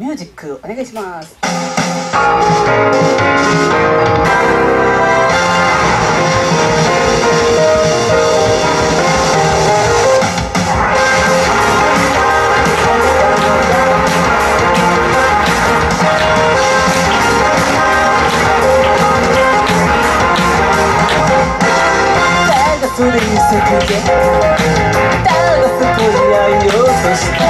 ミュージックお願いします。ただそこに会いようとした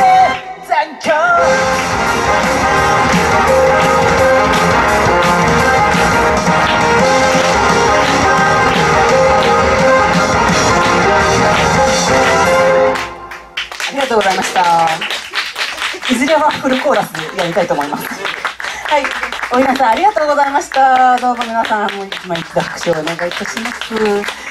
とうございました。いずれはフルコーラスでやりたいと思います。はい、お皆さんありがとうございました。どうも皆さん、もう一枚拍手をお願いいたします。